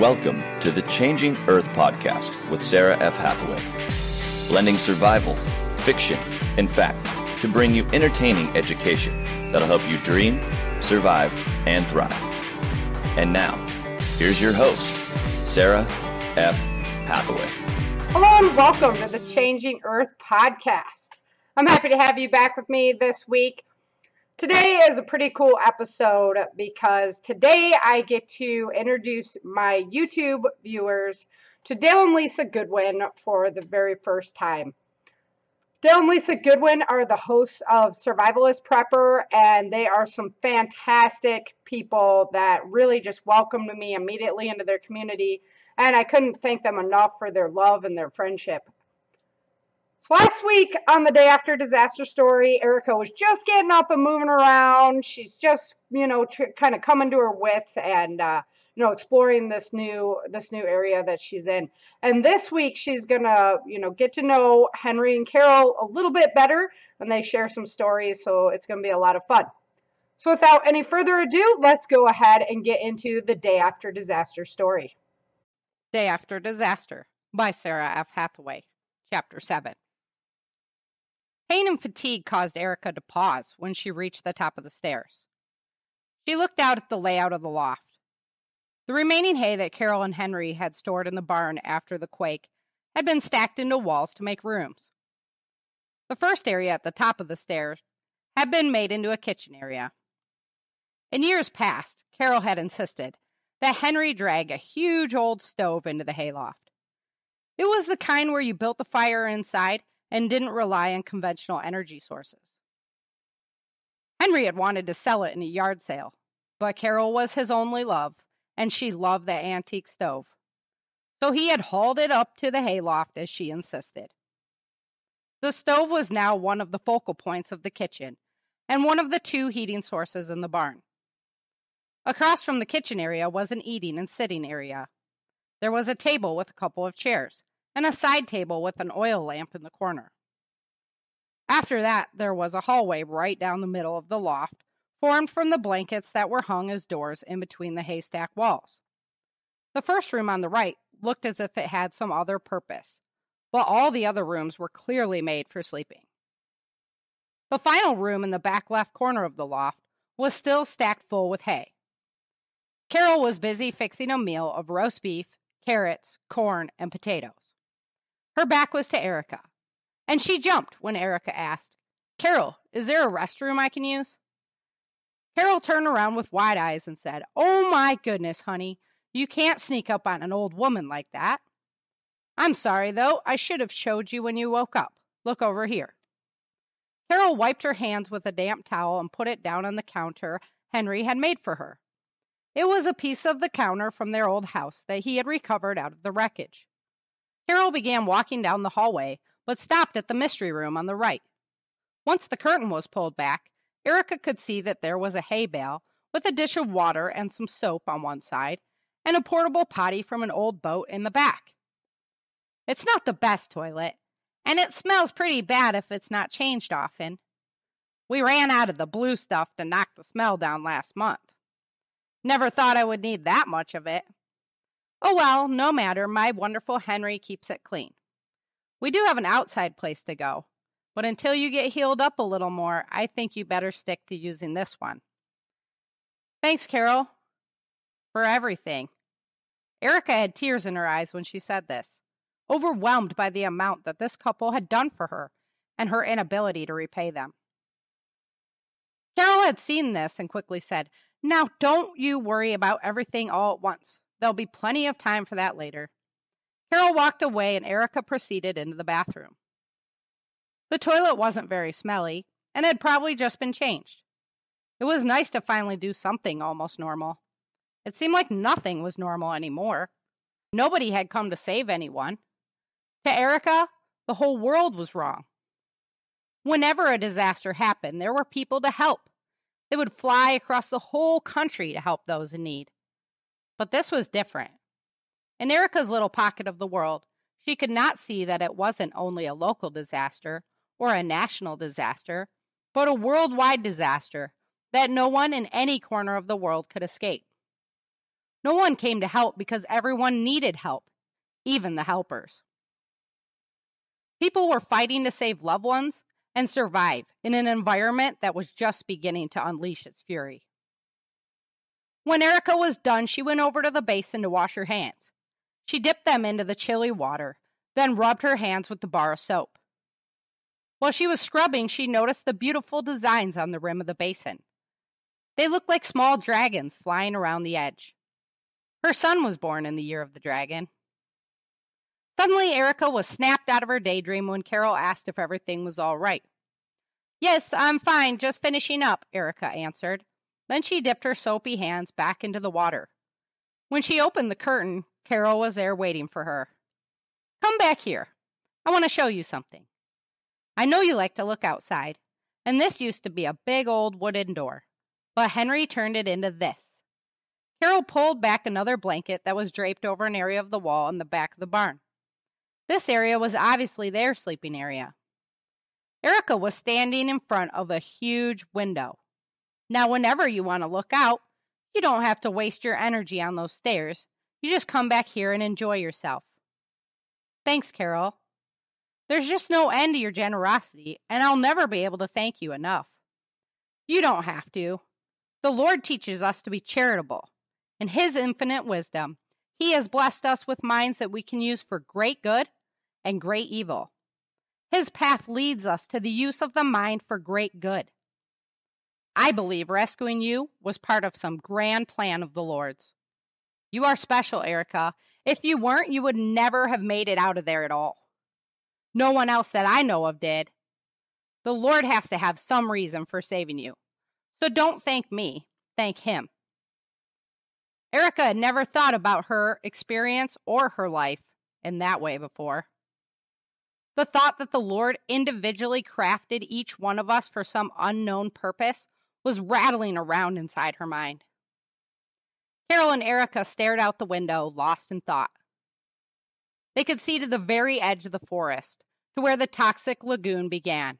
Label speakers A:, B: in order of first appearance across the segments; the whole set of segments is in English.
A: Welcome to the Changing Earth podcast with Sara F. Hathaway, blending survival, fiction, and fact to bring you entertaining education that'll help you dream, survive, and thrive. And now, here's your host, Sara F. Hathaway.
B: Hello and welcome to the Changing Earth podcast. I'm happy to have you back with me this week. Today is a pretty cool episode because today I get to introduce my YouTube viewers to Dale and Lisa Goodwin for the very first time. Dale and Lisa Goodwin are the hosts of Survivalist Prepper, and they are some fantastic people that really just welcomed me immediately into their community. And I couldn't thank them enough for their love and their friendship. So last week on the day after disaster story, Erika was just getting up and moving around. She's just, you know, tr- kind of coming to her wits and uh, you know exploring this new this new area that she's in. And this week she's gonna, you know, get to know Henry and Carol a little bit better, and they share some stories. So it's gonna be a lot of fun. So without any further ado, let's go ahead and get into the day after disaster story.
C: Day After Disaster by Sara F. Hathaway, Chapter 7. Pain and fatigue caused Erika to pause when she reached the top of the stairs. She looked out at the layout of the loft. The remaining hay that Carol and Henry had stored in the barn after the quake had been stacked into walls to make rooms. The first area at the top of the stairs had been made into a kitchen area. In years past, Carol had insisted that Henry drag a huge old stove into the hayloft. It was the kind where you built the fire inside and didn't rely on conventional energy sources. Henry had wanted to sell it in a yard sale, but Carol was his only love, and she loved the antique stove. So he had hauled it up to the hayloft as she insisted. The stove was now one of the focal points of the kitchen and one of the two heating sources in the barn. Across from the kitchen area was an eating and sitting area. There was a table with a couple of chairs, and a side table with an oil lamp in the corner. After that, there was a hallway right down the middle of the loft, formed from the blankets that were hung as doors in between the haystack walls. The first room on the right looked as if it had some other purpose, while all the other rooms were clearly made for sleeping. The final room in the back left corner of the loft was still stacked full with hay. Carol was busy fixing a meal of roast beef, carrots, corn, and potatoes. Her back was to Erika, and she jumped when Erika asked, Carol, is there a restroom I can use? Carol turned around with wide eyes and said, Oh my goodness, honey, you can't sneak up on an old woman like that. I'm sorry, though, I should have showed you when you woke up. Look over here. Carol wiped her hands with a damp towel and put it down on the counter Henry had made for her. It was a piece of the counter from their old house that he had recovered out of the wreckage. Carol began walking down the hallway, but stopped at the mystery room on the right. Once the curtain was pulled back, Erika could see that there was a hay bale with a dish of water and some soap on one side, and a portable potty from an old boat in the back. It's not the best toilet, and it smells pretty bad if it's not changed often. We ran out of the blue stuff to knock the smell down last month. Never thought I would need that much of it. Oh well, no matter, my wonderful Henry keeps it clean. We do have an outside place to go, but until you get healed up a little more, I think you better stick to using this one. Thanks, Carol, for everything. Erika had tears in her eyes when she said this, overwhelmed by the amount that this couple had done for her and her inability to repay them. Carol had seen this and quickly said, Now don't you worry about everything all at once. There'll be plenty of time for that later. Carol walked away and Erika proceeded into the bathroom. The toilet wasn't very smelly and had probably just been changed. It was nice to finally do something almost normal. It seemed like nothing was normal anymore. Nobody had come to save anyone. To Erika, the whole world was wrong. Whenever a disaster happened, there were people to help. They would fly across the whole country to help those in need. But this was different. In Erika's little pocket of the world, she could not see that it wasn't only a local disaster or a national disaster, but a worldwide disaster that no one in any corner of the world could escape. No one came to help because everyone needed help, even the helpers. People were fighting to save loved ones and survive in an environment that was just beginning to unleash its fury. When Erika was done, she went over to the basin to wash her hands. She dipped them into the chilly water, then rubbed her hands with the bar of soap. While she was scrubbing, she noticed the beautiful designs on the rim of the basin. They looked like small dragons flying around the edge. Her son was born in the year of the dragon. Suddenly, Erika was snapped out of her daydream when Carol asked if everything was all right. Yes, I'm fine, just finishing up, Erika answered. Then she dipped her soapy hands back into the water. When she opened the curtain, Carol was there waiting for her. Come back here. I want to show you something. I know you like to look outside, and this used to be a big old wooden door, but Henry turned it into this. Carol pulled back another blanket that was draped over an area of the wall in the back of the barn. This area was obviously their sleeping area. Erika was standing in front of a huge window. Now, whenever you want to look out, you don't have to waste your energy on those stairs. You just come back here and enjoy yourself. Thanks, Carol. There's just no end to your generosity, and I'll never be able to thank you enough. You don't have to. The Lord teaches us to be charitable. In His infinite wisdom, He has blessed us with minds that we can use for great good and great evil. His path leads us to the use of the mind for great good. I believe rescuing you was part of some grand plan of the Lord's. You are special, Erika. If you weren't, you would never have made it out of there at all. No one else that I know of did. The Lord has to have some reason for saving you. So don't thank me, thank Him. Erika had never thought about her experience or her life in that way before. The thought that the Lord individually crafted each one of us for some unknown purpose was rattling around inside her mind. Carol and Erika stared out the window, lost in thought. They could see to the very edge of the forest, to where the toxic lagoon began.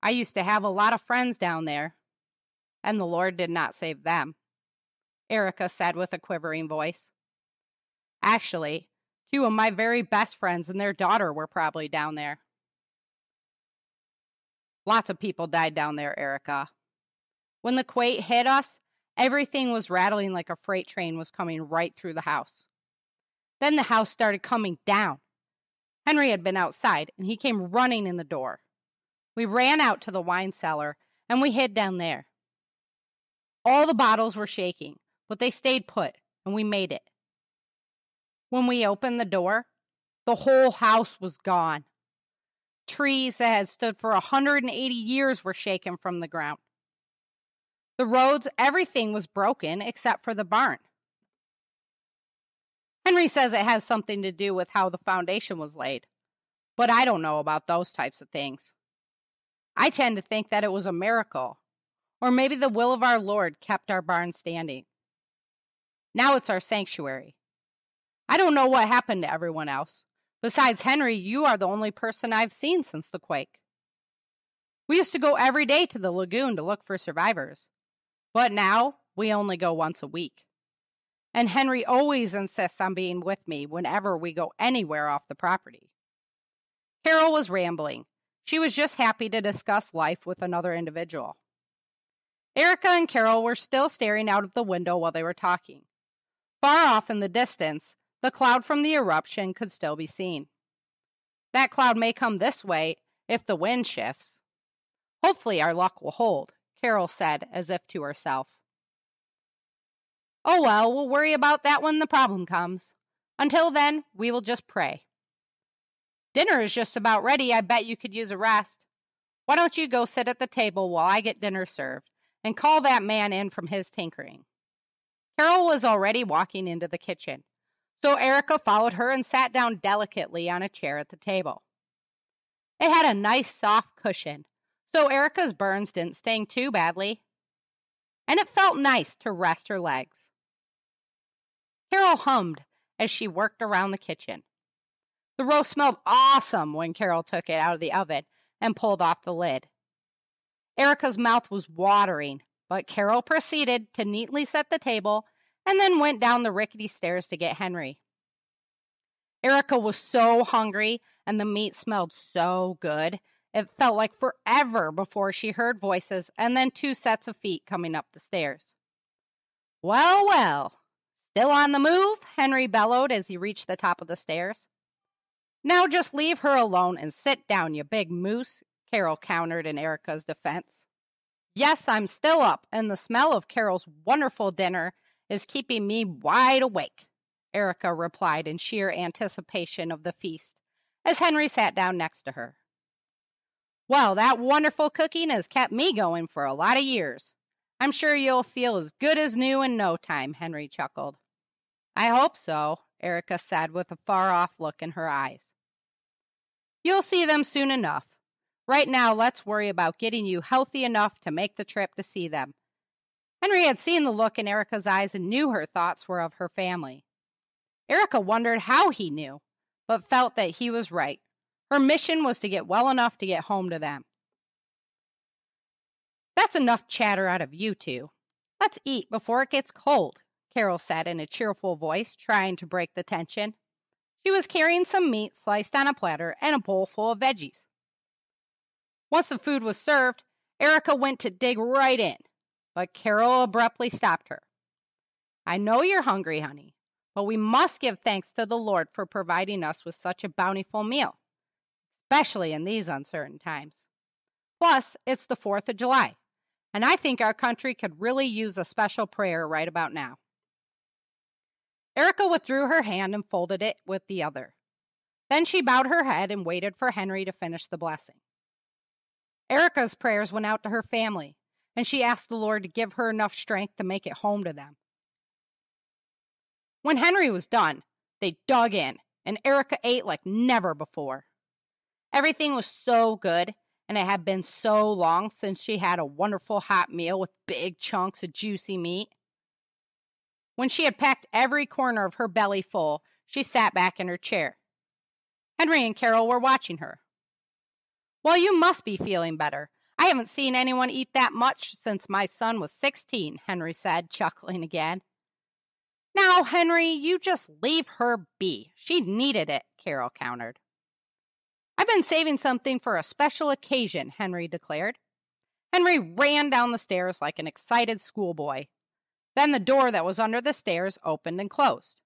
C: I used to have a lot of friends down there, and the Lord did not save them, Erika said with a quivering voice. Actually, Two of my very best friends and their daughter were probably down there. Lots of people died down there, Erika. When the quake hit us, everything was rattling like a freight train was coming right through the house. Then the house started coming down. Henry had been outside, and he came running in the door. We ran out to the wine cellar, and we hid down there. All the bottles were shaking, but they stayed put, and we made it. When we opened the door, the whole house was gone. Trees that had stood for 180 years were shaken from the ground. The roads, everything was broken except for the barn. Henry says it has something to do with how the foundation was laid, but I don't know about those types of things. I tend to think that it was a miracle, or maybe the will of our Lord kept our barn standing. Now it's our sanctuary. I don't know what happened to everyone else. Besides Henry, you are the only person I've seen since the quake. We used to go every day to the lagoon to look for survivors, but now we only go once a week. And Henry always insists on being with me whenever we go anywhere off the property. Carol was rambling. She was just happy to discuss life with another individual. Erika and Carol were still staring out of the window while they were talking. Far off in the distance, the cloud from the eruption could still be seen. That cloud may come this way if the wind shifts. Hopefully, our luck will hold, Carol said as if to herself. Oh well, we'll worry about that when the problem comes. Until then, we will just pray. Dinner is just about ready. I bet you could use a rest. Why don't you go sit at the table while I get dinner served and call that man in from his tinkering? Carol was already walking into the kitchen. So Erika followed her and sat down delicately on a chair at the table. It had a nice soft cushion, so Erika's burns didn't sting too badly. And it felt nice to rest her legs. Carol hummed as she worked around the kitchen. The roast smelled awesome when Carol took it out of the oven and pulled off the lid. Erika's mouth was watering, but Carol proceeded to neatly set the table and then went down the rickety stairs to get Henry. Erika was so hungry and the meat smelled so good. It felt like forever before she heard voices and then two sets of feet coming up the stairs. Well, well, still on the move? Henry bellowed as he reached the top of the stairs. Now just leave her alone and sit down, you big moose, Carol countered in Erika's defense. Yes, I'm still up, and the smell of Carol's wonderful dinner is keeping me wide awake. Erika replied in sheer anticipation of the feast, as Henry sat down next to her. Well, that wonderful cooking has kept me going for a lot of years. I'm sure you'll feel as good as new in no time, Henry chuckled. I hope so, Erika said with a far off look in her eyes. You'll see them soon enough. Right now, let's worry about getting you healthy enough to make the trip to see them. Henry had seen the look in Erika's eyes and knew her thoughts were of her family. Erika wondered how he knew, but felt that he was right. Her mission was to get well enough to get home to them. That's enough chatter out of you two. Let's eat before it gets cold, Carol said in a cheerful voice, trying to break the tension. She was carrying some meat sliced on a platter and a bowl full of veggies. Once the food was served, Erika went to dig right in, but Carol abruptly stopped her. I know you're hungry, honey, but we must give thanks to the Lord for providing us with such a bountiful meal, especially in these uncertain times. Plus, it's the 4th of July, and I think our country could really use a special prayer right about now. Erika withdrew her hand and folded it with the other. Then she bowed her head and waited for Henry to finish the blessing. Erika's prayers went out to her family, and she asked the Lord to give her enough strength to make it home to them. When Henry was done, they dug in, and Erika ate like never before. Everything was so good, and it had been so long since she had a wonderful hot meal with big chunks of juicy meat. When she had packed every corner of her belly full, she sat back in her chair. Henry and Carol were watching her. Well, you must be feeling better. I haven't seen anyone eat that much since my son was 16, Henry said, chuckling again. Now, Henry, you just leave her be. She needed it, Carol countered. I've been saving something for a special occasion, Henry declared. Henry ran down the stairs like an excited schoolboy. Then the door that was under the stairs opened and closed.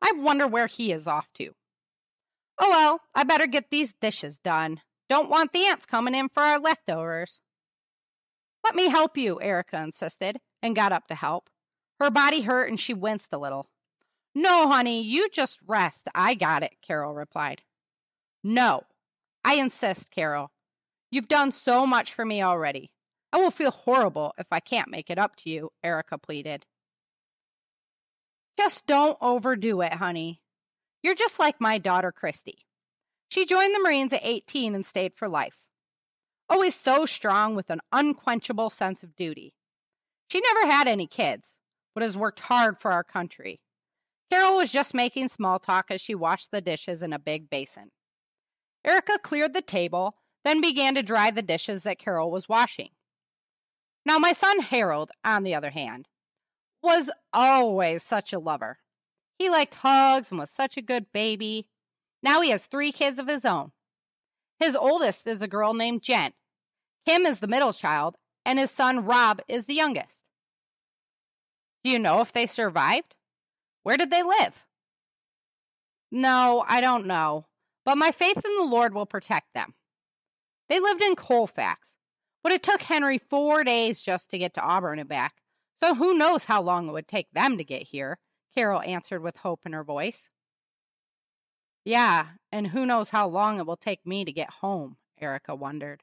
C: I wonder where he is off to. Oh well, I better get these dishes done. Don't want the ants coming in for our leftovers. Let me help you, Erika insisted, and got up to help. Her body hurt and she winced a little. No, honey, you just rest. I got it, Carol replied. No, I insist, Carol. You've done so much for me already. I will feel horrible if I can't make it up to you, Erika pleaded. Just don't overdo it, honey. You're just like my daughter, Christy. She joined the Marines at 18 and stayed for life. Always so strong with an unquenchable sense of duty. She never had any kids, but has worked hard for our country. Carol was just making small talk as she washed the dishes in a big basin. Erika cleared the table, then began to dry the dishes that Carol was washing. Now, my son Harold, on the other hand, was always such a lover. He liked hugs and was such a good baby. Now he has three kids of his own. His oldest is a girl named Jen. Kim is the middle child, and his son Rob is the youngest. Do you know if they survived? Where did they live? No, I don't know, but my faith in the Lord will protect them. They lived in Colfax, but it took Henry four days just to get to Auburn and back, so who knows how long it would take them to get here, Carol answered with hope in her voice. Yeah, and who knows how long it will take me to get home, Erika wondered.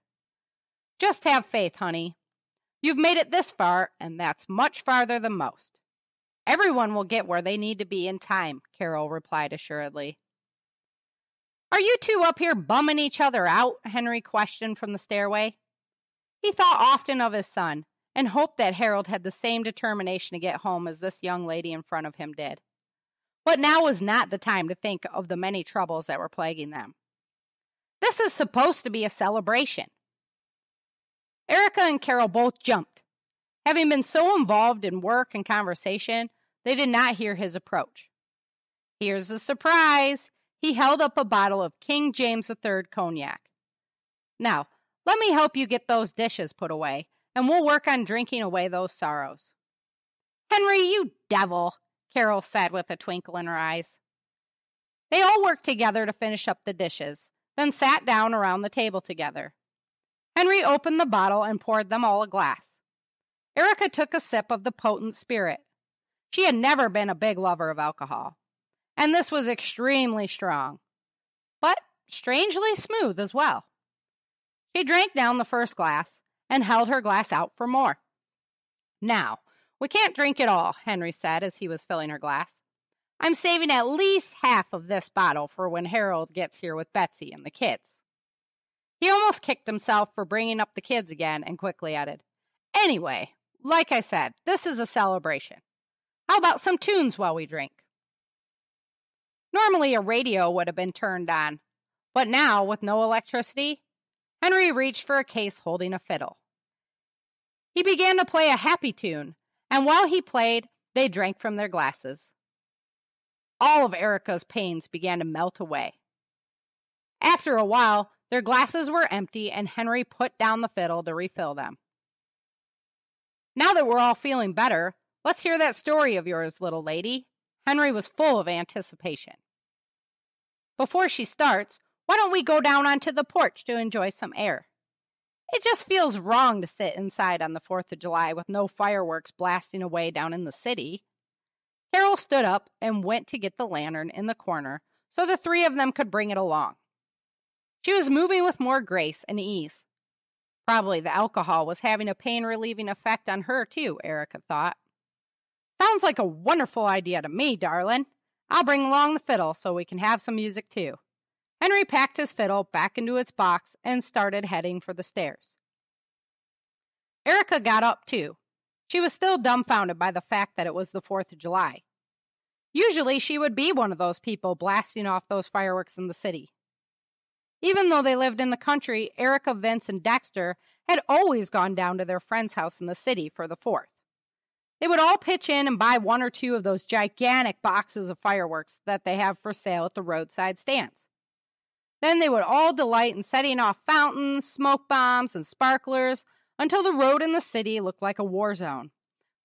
C: Just have faith, honey. You've made it this far, and that's much farther than most. Everyone will get where they need to be in time, Carol replied assuredly. Are you two up here bumming each other out? Henry questioned from the stairway. He thought often of his son and hoped that Harold had the same determination to get home as this young lady in front of him did. But now was not the time to think of the many troubles that were plaguing them. This is supposed to be a celebration. Erika and Carol both jumped. Having been so involved in work and conversation, they did not hear his approach. Here's the surprise. He held up a bottle of King James III cognac. Now, let me help you get those dishes put away, and we'll work on drinking away those sorrows. Henry, you devil, Carol said with a twinkle in her eyes. They all worked together to finish up the dishes, then sat down around the table together. Henry opened the bottle and poured them all a glass. Erika took a sip of the potent spirit. She had never been a big lover of alcohol, and this was extremely strong, but strangely smooth as well. She drank down the first glass and held her glass out for more. Now, we can't drink it all, Henry said as he was filling her glass. I'm saving at least half of this bottle for when Harold gets here with Betsy and the kids. He almost kicked himself for bringing up the kids again and quickly added, Anyway, like I said, this is a celebration. How about some tunes while we drink? Normally, a radio would have been turned on, but now, with no electricity, Henry reached for a case holding a fiddle. He began to play a happy tune, and while he played, they drank from their glasses. All of Erika's pains began to melt away. After a while, their glasses were empty, and Henry put down the fiddle to refill them. Now that we're all feeling better, let's hear that story of yours, little lady. Henry was full of anticipation. Before she starts, why don't we go down onto the porch to enjoy some air? It just feels wrong to sit inside on the 4th of July with no fireworks blasting away down in the city. Carol stood up and went to get the lantern in the corner so the three of them could bring it along. She was moving with more grace and ease. Probably the alcohol was having a pain relieving effect on her, too, Erika thought. Sounds like a wonderful idea to me, darling. I'll bring along the fiddle so we can have some music, too. Henry packed his fiddle back into its box and started heading for the stairs. Erika got up, too, she was still dumbfounded by the fact that it was the 4th of July. Usually, she would be one of those people blasting off those fireworks in the city. Even though they lived in the country, Erika, Vince, and Dexter had always gone down to their friend's house in the city for the 4th. They would all pitch in and buy one or two of those gigantic boxes of fireworks that they have for sale at the roadside stands. Then they would all delight in setting off fountains, smoke bombs, and sparklers until the road in the city looked like a war zone,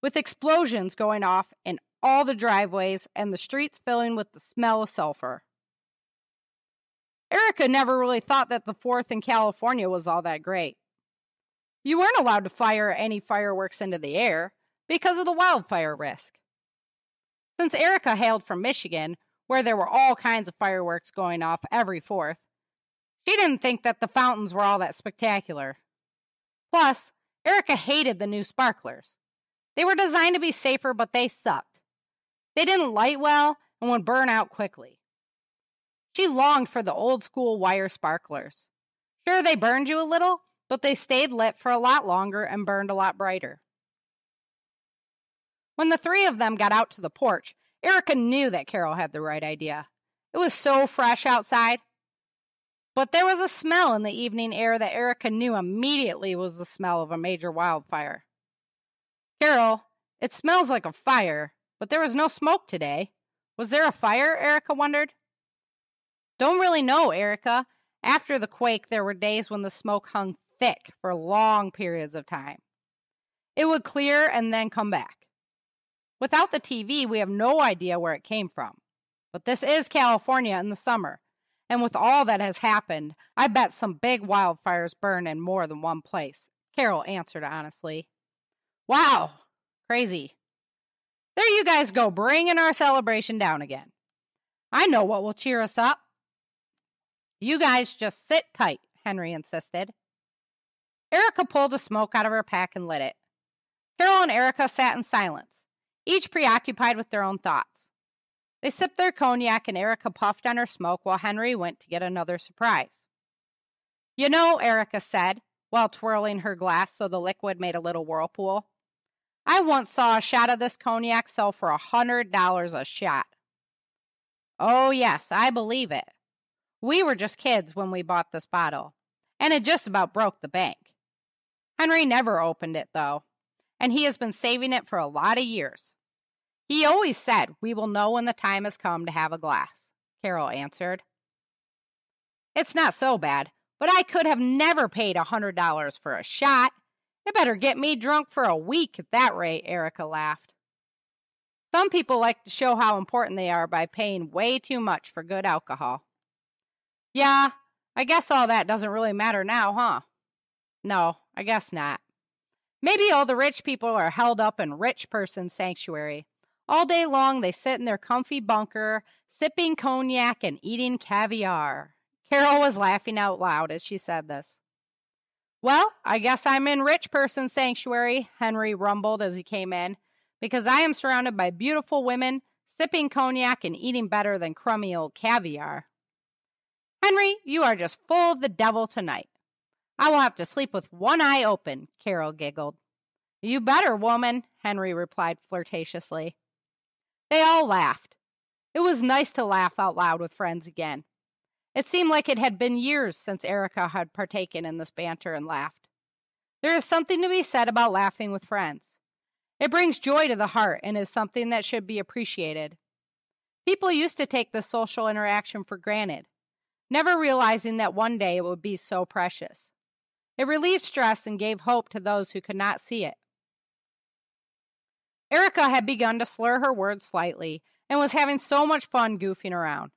C: with explosions going off in all the driveways and the streets filling with the smell of sulfur. Erika never really thought that the 4th in California was all that great. You weren't allowed to fire any fireworks into the air because of the wildfire risk. Since Erika hailed from Michigan, where there were all kinds of fireworks going off every 4th, she didn't think that the fountains were all that spectacular. Plus, Erika hated the new sparklers. They were designed to be safer, but they sucked. They didn't light well and would burn out quickly. She longed for the old school wire sparklers. Sure, they burned you a little, but they stayed lit for a lot longer and burned a lot brighter. When the three of them got out to the porch, Erika knew that Carol had the right idea. It was so fresh outside, but there was a smell in the evening air that Erika knew immediately was the smell of a major wildfire. Carol, it smells like a fire, but there was no smoke today. Was there a fire? Erika wondered. Don't really know, Erika. After the quake, there were days when the smoke hung thick for long periods of time. It would clear and then come back. Without the TV, we have no idea where it came from. But this is California in the summer, and with all that has happened, I bet some big wildfires burn in more than one place. Carol answered honestly. Wow, crazy. There you guys go, bringing our celebration down again. I know what will cheer us up. You guys just sit tight, Henry insisted. Erika pulled a smoke out of her pack and lit it. Carol and Erika sat in silence, each preoccupied with their own thoughts. They sipped their cognac and Erika puffed on her smoke while Henry went to get another surprise. You know, Erika said, while twirling her glass so the liquid made a little whirlpool, I once saw a shot of this cognac sell for a hundred dollars a shot. Oh, yes, I believe it. We were just kids when we bought this bottle, and it just about broke the bank. Henry never opened it, though, and he has been saving it for a lot of years. He always said, We will know when the time has come to have a glass, Carol answered. It's not so bad, but I could have never paid a hundred dollars for a shot. It better get me drunk for a week at that rate, Erika laughed. Some people like to show how important they are by paying way too much for good alcohol. Yeah, I guess all that doesn't really matter now, huh? No, I guess not. Maybe all the rich people are held up in rich person sanctuary. All day long they sit in their comfy bunker, sipping cognac and eating caviar. Carol was laughing out loud as she said this. Well, I guess I'm in rich person sanctuary, Henry rumbled as he came in, because I am surrounded by beautiful women, sipping cognac and eating better than crummy old caviar. Henry, you are just full of the devil tonight. I will have to sleep with one eye open, Carol giggled. You better, woman, Henry replied flirtatiously. They all laughed. It was nice to laugh out loud with friends again. It seemed like it had been years since Erika had partaken in this banter and laughed. There is something to be said about laughing with friends. It brings joy to the heart and is something that should be appreciated. People used to take this social interaction for granted, never realizing that one day it would be so precious. It relieved stress and gave hope to those who could not see it. Erika had begun to slur her words slightly and was having so much fun goofing around.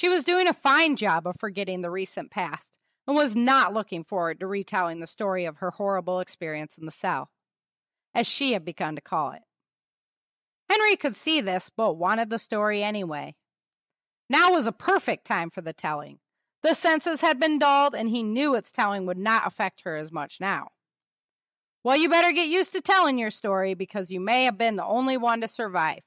C: She was doing a fine job of forgetting the recent past and was not looking forward to retelling the story of her horrible experience in the cell, as she had begun to call it. Henry could see this, but wanted the story anyway. Now was a perfect time for the telling. The senses had been dulled, and he knew its telling would not affect her as much now. Well, you better get used to telling your story because you may have been the only one to survive.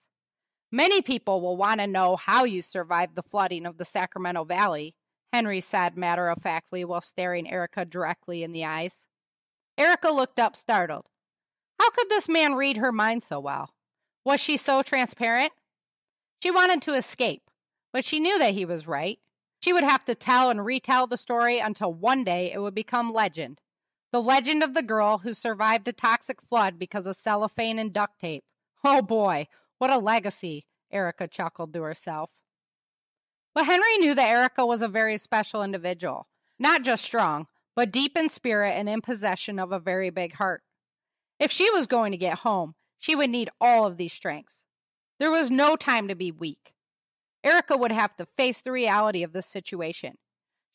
C: Many people will want to know how you survived the flooding of the Sacramento Valley, Henry said matter of factly while staring Erika directly in the eyes. Erika looked up startled. How could this man read her mind so well? Was she so transparent? She wanted to escape, but she knew that he was right. She would have to tell and retell the story until one day it would become legend. The legend of the girl who survived a toxic flood because of cellophane and duct tape. Oh boy, what a legacy, Erika chuckled to herself. But Henry knew that Erika was a very special individual, not just strong, but deep in spirit and in possession of a very big heart. If she was going to get home, she would need all of these strengths. There was no time to be weak. Erika would have to face the reality of this situation.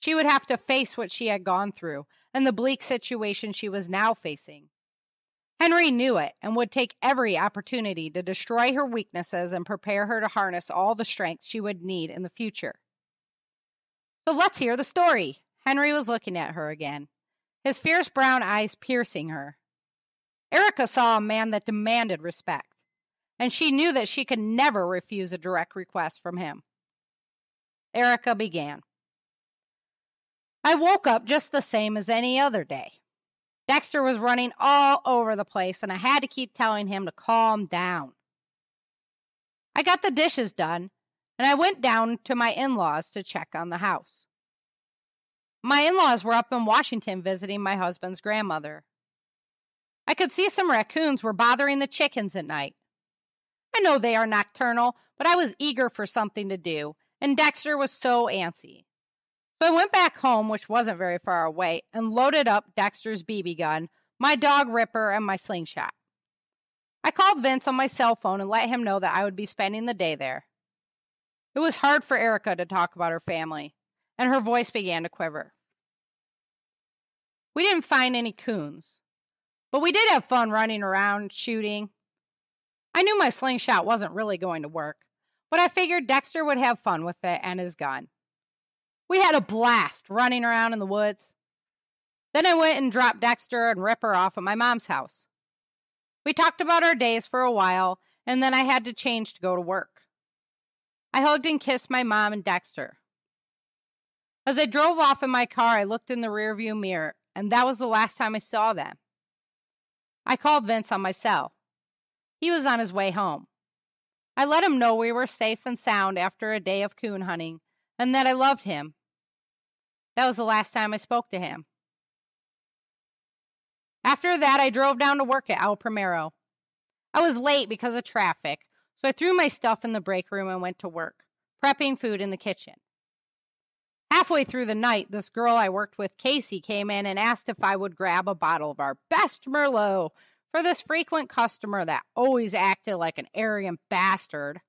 C: She would have to face what she had gone through and the bleak situation she was now facing. Henry knew it and would take every opportunity to destroy her weaknesses and prepare her to harness all the strength she would need in the future. So let's hear the story. Henry was looking at her again, his fierce brown eyes piercing her. Erika saw a man that demanded respect and she knew that she could never refuse a direct request from him. Erika began. I woke up just the same as any other day. Dexter was running all over the place, and I had to keep telling him to calm down. I got the dishes done, and I went down to my in laws to check on the house. My in laws were up in Washington visiting my husband's grandmother. I could see some raccoons were bothering the chickens at night. I know they are nocturnal, but I was eager for something to do, and Dexter was so antsy. So I went back home, which wasn't very far away, and loaded up Dexter's BB gun, my dog Ripper, and my slingshot. I called Vince on my cell phone and let him know that I would be spending the day there. It was hard for Erika to talk about her family, and her voice began to quiver. We didn't find any coons, but we did have fun running around, shooting, I knew my slingshot wasn't really going to work, but I figured Dexter would have fun with it and his gun. We had a blast running around in the woods. Then I went and dropped Dexter and Ripper off at my mom's house. We talked about our days for a while, and then I had to change to go to work. I hugged and kissed my mom and Dexter. As I drove off in my car, I looked in the rearview mirror, and that was the last time I saw them. I called Vince on my cell. He was on his way home. I let him know we were safe and sound after a day of coon hunting and that I loved him. That was the last time I spoke to him. After that, I drove down to work at El Primero. I was late because of traffic, so I threw my stuff in the break room and went to work, prepping food in the kitchen. Halfway through the night, this girl I worked with, Casey, came in and asked if I would grab a bottle of our best Merlot for this frequent customer that always acted like an arrogant bastard.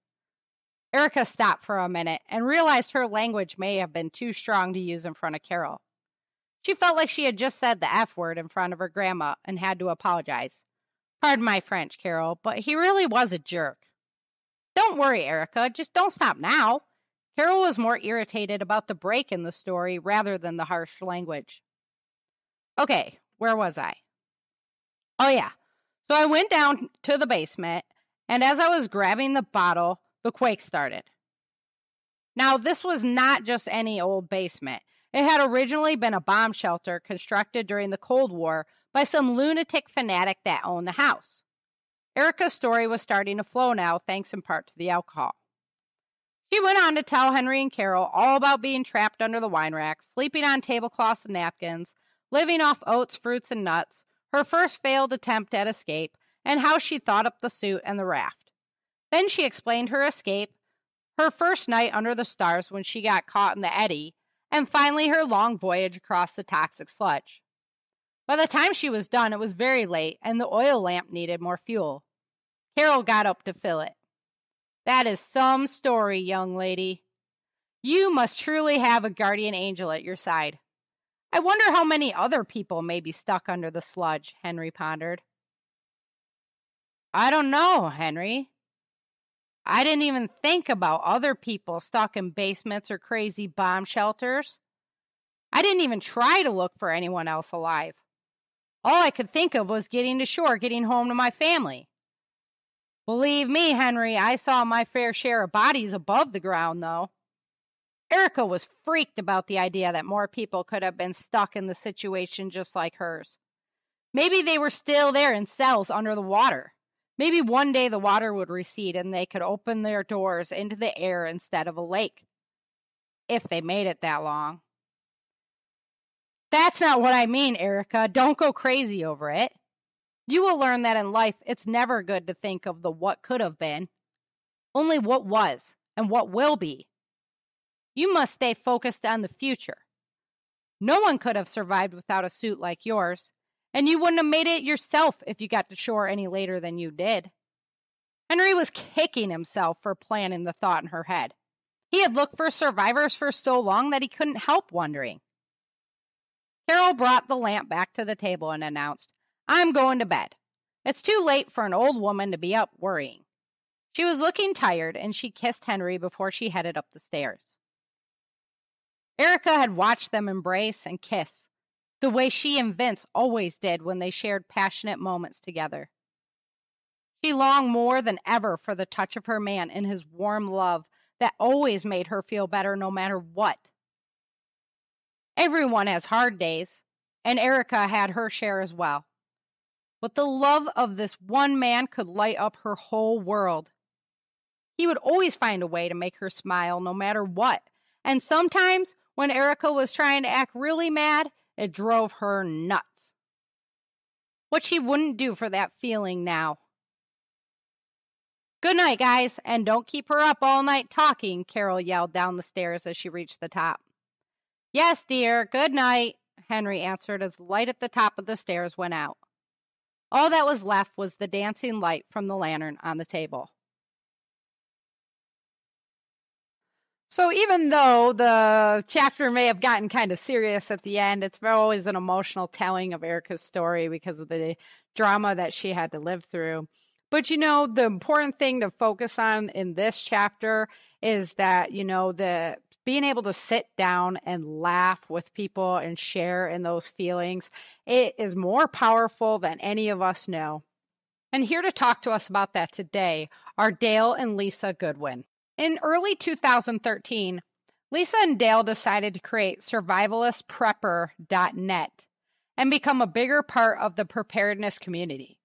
C: Erika stopped for a minute and realized her language may have been too strong to use in front of Carol. She felt like she had just said the F word in front of her grandma and had to apologize. Pardon my French, Carol, but he really was a jerk. Don't worry, Erika, just don't stop now. Carol was more irritated about the break in the story rather than the harsh language. Okay, where was I? Oh, yeah. So I went down to the basement, and as I was grabbing the bottle, the quake started. Now, this was not just any old basement. It had originally been a bomb shelter constructed during the Cold War by some lunatic fanatic that owned the house. Erika's story was starting to flow now, thanks in part to the alcohol. She went on to tell Henry and Carol all about being trapped under the wine rack, sleeping on tablecloths and napkins, living off oats, fruits, and nuts, her first failed attempt at escape, and how she thought up the suit and the raft. Then she explained her escape, her first night under the stars when she got caught in the eddy, and finally her long voyage across the toxic sludge. By the time she was done, it was very late, and the oil lamp needed more fuel. Carol got up to fill it. That is some story, young lady. You must truly have a guardian angel at your side. I wonder how many other people may be stuck under the sludge, Henry pondered. I don't know, Henry. I didn't even think about other people stuck in basements or crazy bomb shelters. I didn't even try to look for anyone else alive. All I could think of was getting to shore, getting home to my family. Believe me, Henry, I saw my fair share of bodies above the ground, though. Erika was freaked about the idea that more people could have been stuck in the situation just like hers. Maybe they were still there in cells under the water. Maybe one day the water would recede and they could open their doors into the air instead of a lake. If they made it that long. That's not what I mean, Erika. Don't go crazy over it. You will learn that in life it's never good to think of the what could have been, only what was and what will be. You must stay focused on the future. No one could have survived without a suit like yours, and you wouldn't have made it yourself if you got to shore any later than you did. Henry was kicking himself for planting the thought in her head. He had looked for survivors for so long that he couldn't help wondering. Carol brought the lamp back to the table and announced, I'm going to bed. It's too late for an old woman to be up worrying. She was looking tired, and she kissed Henry before she headed up the stairs. Erika had watched them embrace and kiss, the way she and Vince always did when they shared passionate moments together. She longed more than ever for the touch of her man and his warm love that always made her feel better no matter what. Everyone has hard days, and Erika had her share as well. But the love of this one man could light up her whole world. He would always find a way to make her smile no matter what, and sometimes when Erika was trying to act really mad, it drove her nuts. What she wouldn't do for that feeling now. Good night, guys, and don't keep her up all night talking, Carol yelled down the stairs as she reached the top. Yes, dear, good night, Henry answered as the light at the top of the stairs went out. All that was left was the dancing light from the lantern on the table. So even though the chapter may have gotten kind of serious at the end, it's always an emotional telling of Erika's story because of the drama that she had to live through. But you know, the important thing to focus on in this chapter is that, you know, the being able to sit down and laugh with people and share in those feelings, it is more powerful than any of us know. And here to talk to us about that today are Dale and Lisa Goodwin. In early 2013, Lisa and Dale decided to create survivalistprepper.net and become a bigger part of the preparedness community.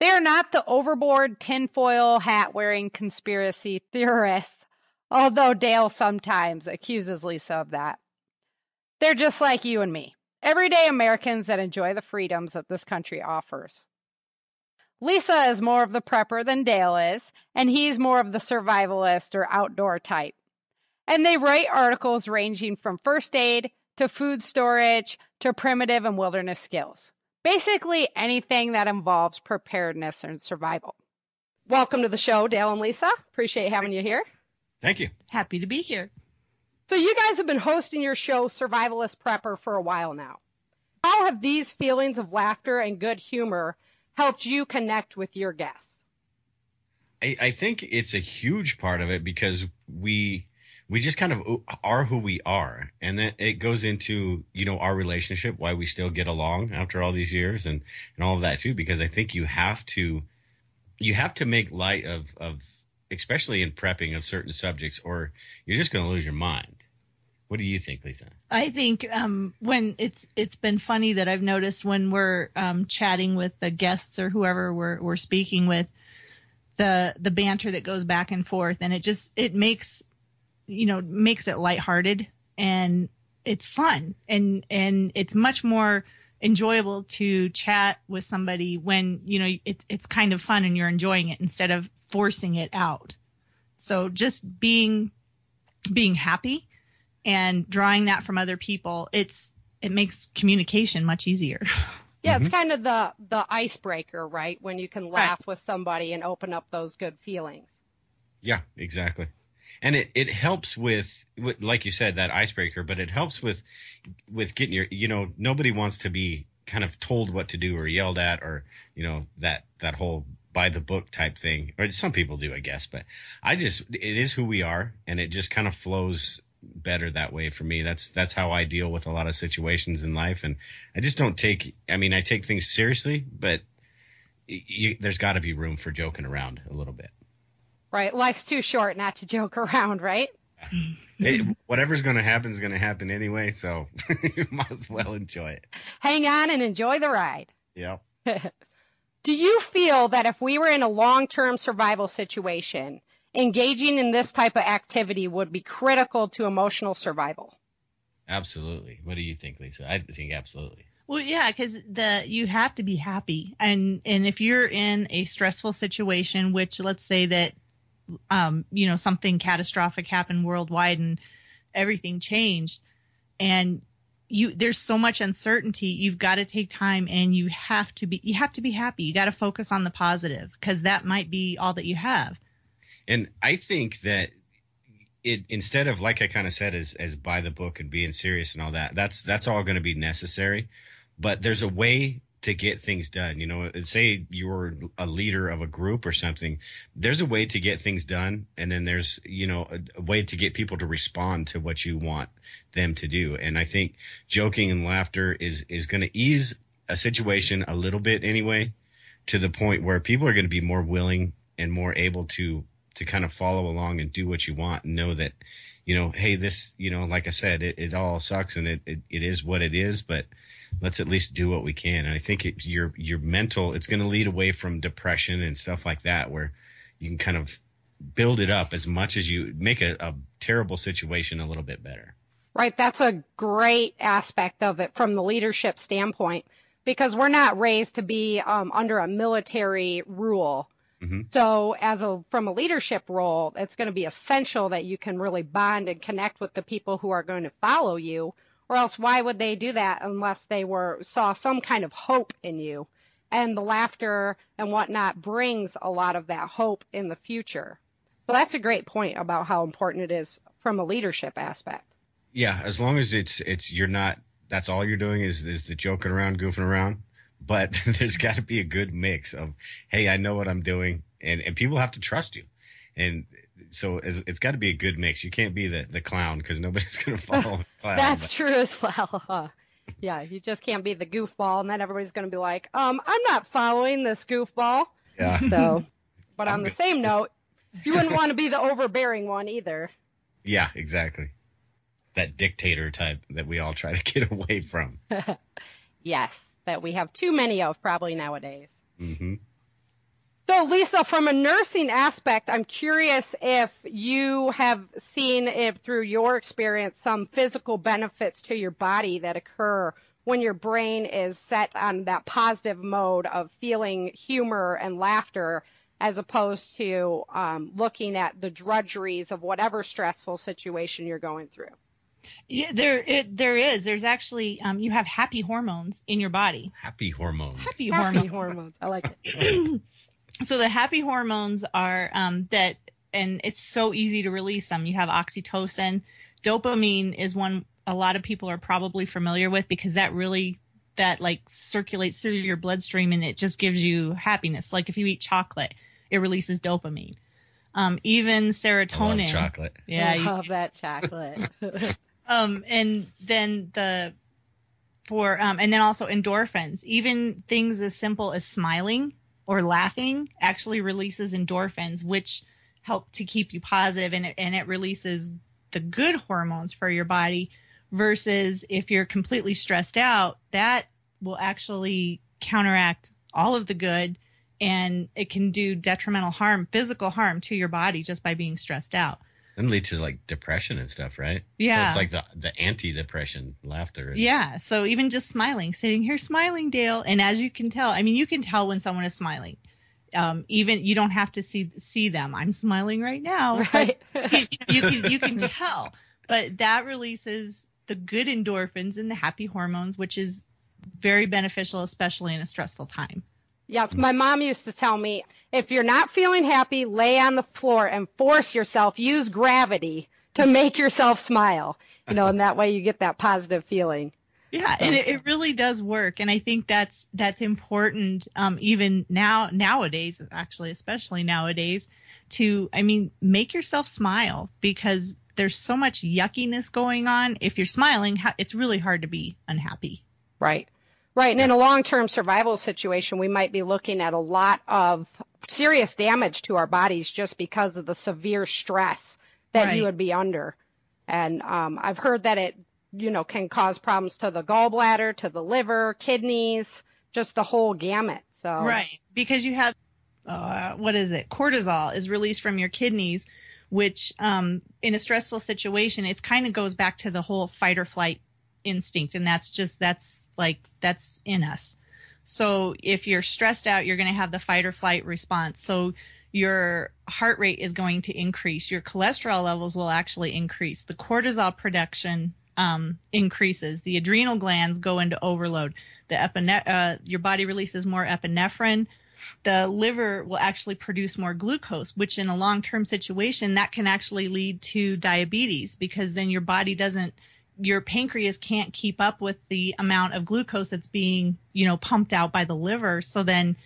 C: They are not the overboard tinfoil hat wearing conspiracy theorists, although Dale sometimes accuses Lisa of that. They're just like you and me, everyday Americans that enjoy the freedoms that this country offers. Lisa is more of the prepper than Dale is, and he's more of the survivalist or outdoor type. And they write articles ranging from first aid to food storage to primitive and wilderness skills. Basically, anything that involves preparedness and survival. Welcome to the show, Dale and Lisa. Appreciate having you here.
D: Thank you.
E: Happy to be here.
C: So, you guys have been hosting your show, Survivalist Prepper, for a while now. How have these feelings of laughter and good humor helped you connect with your guests?
D: I, I think it's a huge part of it because we we just kind of are who we are and then it goes into you know our relationship why we still get along after all these years and and all of that too because i think you have to you have to make light of of especially in prepping of certain subjects or you're just going to lose your mind what do you think lisa
E: i think um, when it's it's been funny that i've noticed when we're um, chatting with the guests or whoever we're we're speaking with the the banter that goes back and forth and it just it makes you know makes it lighthearted and it's fun and and it's much more enjoyable to chat with somebody when you know it's it's kind of fun and you're enjoying it instead of forcing it out. So just being being happy and drawing that from other people, it's it makes communication much easier.
C: Yeah, it's mm-hmm. kind of the the icebreaker, right? When you can laugh right. with somebody and open up those good feelings.
D: Yeah, exactly and it, it helps with, with like you said that icebreaker but it helps with with getting your you know nobody wants to be kind of told what to do or yelled at or you know that that whole by the book type thing or some people do i guess but i just it is who we are and it just kind of flows better that way for me that's that's how i deal with a lot of situations in life and i just don't take i mean i take things seriously but you, there's got to be room for joking around a little bit
C: Right. Life's too short not to joke around, right?
D: Whatever's going to happen is going to happen anyway, so you might as well enjoy it.
C: Hang on and enjoy the ride.
D: Yeah.
C: Do you feel that if we were in a long term survival situation, engaging in this type of activity would be critical to emotional survival?
D: Absolutely. What do you think, Lisa? I think absolutely.
E: Well, yeah, because the you have to be happy, and and if you're in a stressful situation, which let's say that um, you know, something catastrophic happened worldwide and everything changed. And you, there's so much uncertainty. You've got to take time and you have to be, you have to be happy. You got to focus on the positive because that might be all that you have.
D: And I think that it, instead of, like I kind of said, as, as by the book and being serious and all that, that's, that's all going to be necessary. But there's a way to get things done. You know, say you're a leader of a group or something, there's a way to get things done. And then there's, you know, a, a, way to get people to respond to what you want them to do. And I think joking and laughter is, is going to ease a situation a little bit anyway, to the point where people are going to be more willing and more able to, to kind of follow along and do what you want and know that, you know, hey, this, you know, like I said, it, it all sucks and it, it, it is what it is, but let's at least do what we can. And I think it, your your mental it's going to lead away from depression and stuff like that, where you can kind of build it up as much as you make a, a terrible situation a little bit better.
C: Right, that's a great aspect of it from the leadership standpoint because we're not raised to be um, under a military rule. Mm-hmm. So, as a from a leadership role, it's going to be essential that you can really bond and connect with the people who are going to follow you or else why would they do that unless they were saw some kind of hope in you? And the laughter and whatnot brings a lot of that hope in the future. So that's a great point about how important it is from a leadership aspect.
D: Yeah, as long as it's it's you're not that's all you're doing is is the joking around, goofing around. But there's got to be a good mix of, hey, I know what I'm doing, and and people have to trust you, and so it's, it's got to be a good mix. You can't be the, the clown because nobody's going to follow the clown.
C: That's but. true as well. Huh? Yeah, you just can't be the goofball, and then everybody's going to be like, um, I'm not following this goofball.
D: Yeah.
C: So, but on the same note, you wouldn't want to be the overbearing one either.
D: Yeah, exactly. That dictator type that we all try to get away from.
C: yes, that we have too many of probably nowadays.
D: Mm-hmm.
C: So, Lisa, from a nursing aspect, I'm curious if you have seen, if through your experience, some physical benefits to your body that occur when your brain is set on that positive mode of feeling humor and laughter as opposed to um, looking at the drudgeries of whatever stressful situation you're going through.
E: Yeah, there it there is. There's actually um, you have happy hormones in your body.
D: Happy hormones.
E: Happy,
C: Happy
E: hormones.
C: hormones. I like it.
E: so the happy hormones are um, that, and it's so easy to release them. You have oxytocin, dopamine is one a lot of people are probably familiar with because that really that like circulates through your bloodstream and it just gives you happiness. Like if you eat chocolate, it releases dopamine. Um, even
D: I love
E: serotonin.
D: chocolate.
E: Yeah,
C: I
E: you-
C: love that chocolate.
E: um, and then the for um, and then also endorphins. Even things as simple as smiling or laughing actually releases endorphins, which help to keep you positive, and it, and it releases the good hormones for your body. Versus if you're completely stressed out, that will actually counteract all of the good, and it can do detrimental harm, physical harm to your body just by being stressed out.
D: And lead to like depression and stuff, right?
E: Yeah.
D: So it's like the the anti-depression laughter.
E: Yeah. So even just smiling, sitting here smiling, Dale, and as you can tell, I mean, you can tell when someone is smiling. Um, even you don't have to see see them. I'm smiling right now.
C: right.
E: you, you can you can tell, but that releases the good endorphins and the happy hormones, which is very beneficial, especially in a stressful time.
C: Yes, my mom used to tell me if you're not feeling happy, lay on the floor and force yourself, use gravity to make yourself smile. You know, and that way you get that positive feeling.
E: Yeah, and it, it really does work, and I think that's that's important. Um, even now nowadays, actually, especially nowadays, to I mean, make yourself smile because there's so much yuckiness going on. If you're smiling, it's really hard to be unhappy.
C: Right. Right. And in a long term survival situation, we might be looking at a lot of serious damage to our bodies just because of the severe stress that
E: Right.
C: you would be under. And um, I've heard that it, you know, can cause problems to the gallbladder, to the liver, kidneys, just the whole gamut. So
E: Right, because you have uh, what is it? Cortisol is released from your kidneys, which um, in a stressful situation, it kind of goes back to the whole fight or flight instinct, and that's just that's like that's in us. So if you're stressed out, you're going to have the fight or flight response. So your heart rate is going to increase. Your cholesterol levels will actually increase. The cortisol production um, increases. The adrenal glands go into overload. The epine- uh, your body releases more epinephrine. The liver will actually produce more glucose, which in a long-term situation that can actually lead to diabetes because then your body doesn't your pancreas can't keep up with the amount of glucose that's being, you know, pumped out by the liver. So then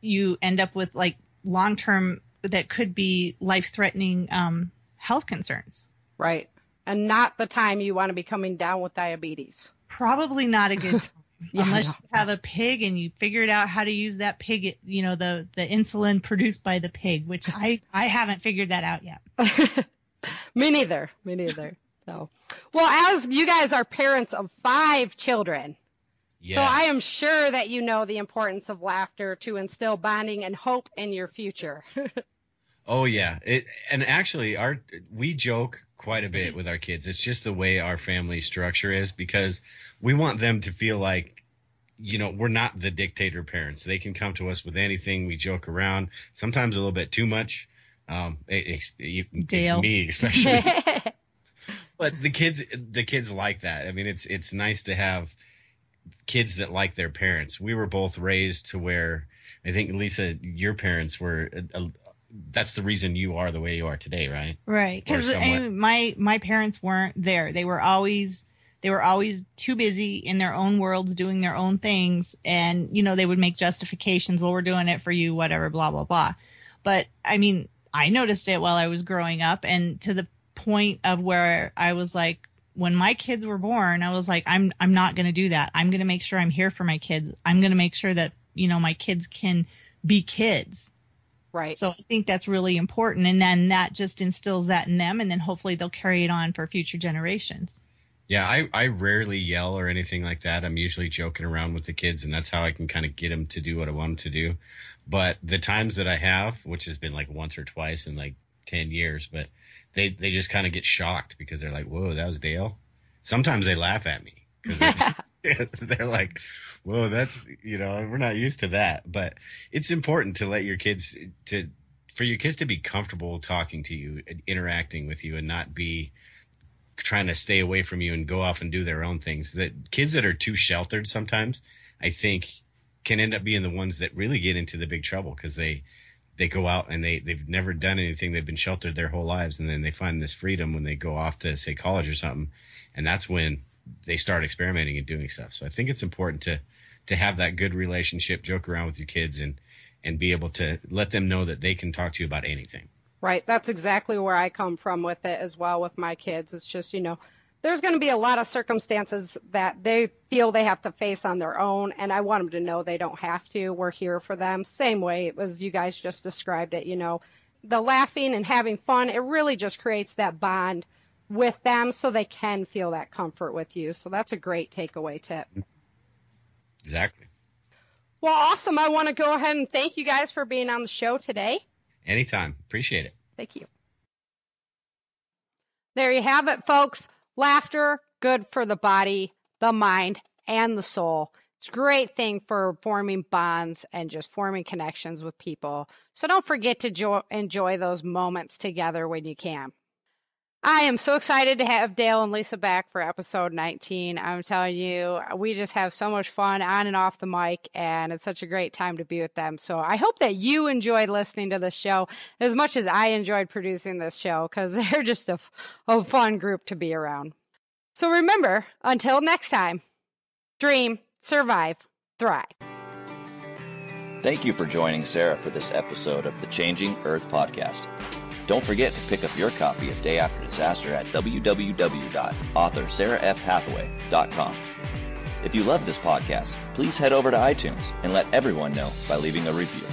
E: you end up with like long term that could be life threatening um, health concerns.
C: Right. And not the time you want to be coming down with diabetes.
E: Probably not a good time.
C: Yeah,
E: Unless you have a pig and you figured out how to use that pig, you know, the, the insulin produced by the pig, which I, I haven't figured that out yet.
C: Me neither. Me neither. So, well, as you guys are parents of five children,
D: Yeah.
C: so I am sure that you know the importance of laughter to instill bonding and hope in your future.
D: Oh yeah, it and actually our we joke quite a bit with our kids. It's just the way our family structure is because we want them to feel like you know we're not the dictator parents. They can come to us with anything. We joke around sometimes a little bit too much. Um, it, it, it-
E: Dale.
D: me especially. but the kids the kids like that i mean it's it's nice to have kids that like their parents we were both raised to where i think lisa your parents were uh, uh, that's the reason you are the way you are today right
E: Right. Because
D: somewhat.
E: my my parents weren't there. They were always they were always too busy in their own worlds doing their own things, and you know they would make justifications. Well, we're doing it for you, whatever, blah blah blah. But I mean, I noticed it while I was growing up, and to the point of where I was like, when my kids were born, I was like, I'm I'm not going to do that. I'm going to make sure I'm here for my kids. I'm going to make sure that you know my kids can be kids.
C: right.
E: So I think that's really important. And then that just instills that in them. And then hopefully they'll carry it on for future generations.
D: yeah i i rarely yell or anything like that i'm usually joking around with the kids and that's how i can kind of get them to do what i want them to do but the times that i have which has been like once or twice in like 10 years but they they just kind of get shocked because they're like whoa that was dale sometimes they laugh at me 'cause they- they're like, whoa, that's you know, we're not used to that. But it's important to let your kids to for your kids to be comfortable talking to you, interacting with you, and not be trying to stay away from you and go off and do their own things. That kids that are too sheltered sometimes, I think, can end up being the ones that really get into the big trouble because they they go out and they they've never done anything. They've been sheltered their whole lives, and then they find this freedom when they go off to say college or something, and that's when they start experimenting and doing stuff. So I think it's important to to have that good relationship, joke around with your kids, and and be able to let them know that they can talk to you about anything.
C: Right. That's exactly where I come from with it as well with my kids. It's just, you know, there's going to be a lot of circumstances that they feel they have to face on their own, and I want them to know they don't have to. We're here for them. Same way it was you guys just described it, you know, the laughing and having fun, it really just creates that bond with them so they can feel that comfort with you. So that's a great takeaway tip.
D: Exactly.
C: Well, awesome. I want to go ahead and thank you guys for being on the show today.
D: Anytime. Appreciate it.
C: Thank you. There you have it, folks. Laughter, good for the body, the mind, and the soul. It's a great thing for forming bonds and just forming connections with people. So don't forget to jo- enjoy those moments together when you can. I am so excited to have Dale and Lisa back for episode 19. I'm telling you, we just have so much fun on and off the mic, and it's such a great time to be with them. So I hope that you enjoyed listening to this show as much as I enjoyed producing this show because they're just a, a fun group to be around. So remember, until next time, dream, survive, thrive.
A: Thank you for joining Sara for this episode of the Changing Earth podcast. Don't forget to pick up your copy of Day After Disaster at www.authorSaraFHathaway.com. If you love this podcast, please head over to iTunes and let everyone know by leaving a review.